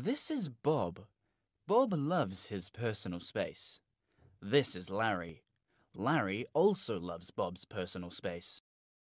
This is Bob. Bob loves his personal space. This is Larry. Larry also loves Bob's personal space.